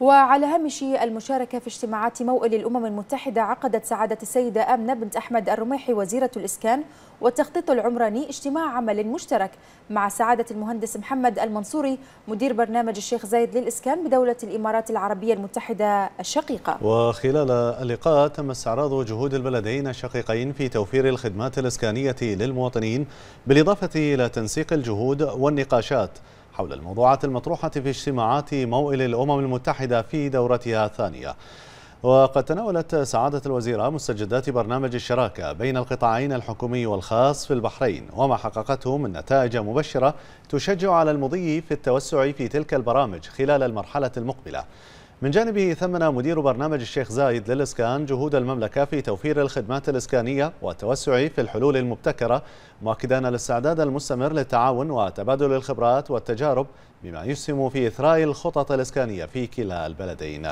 وعلى هامش المشاركة في اجتماعات موئل الأمم المتحدة عقدت سعادة السيدة آمنة بنت أحمد الرميحي وزيرة الإسكان والتخطيط العمراني اجتماع عمل مشترك مع سعادة المهندس محمد المنصوري مدير برنامج الشيخ زايد للإسكان بدولة الإمارات العربية المتحدة الشقيقة. وخلال اللقاء تم استعراض جهود البلدين الشقيقين في توفير الخدمات الإسكانية للمواطنين بالإضافة إلى تنسيق الجهود والنقاشات. حول الموضوعات المطروحة في اجتماعات موئل الأمم المتحدة في دورتها الثانية. وقد تناولت سعادة الوزيرة مستجدات برنامج الشراكة بين القطاعين الحكومي والخاص في البحرين وما حققته من نتائج مبشرة تشجع على المضي في التوسع في تلك البرامج خلال المرحلة المقبلة. من جانبه ثمن مدير برنامج الشيخ زايد للإسكان جهود المملكة في توفير الخدمات الإسكانية والتوسع في الحلول المبتكرة مؤكدا الاستعداد المستمر للتعاون وتبادل الخبرات والتجارب بما يسهم في إثراء الخطط الإسكانية في كلا البلدين.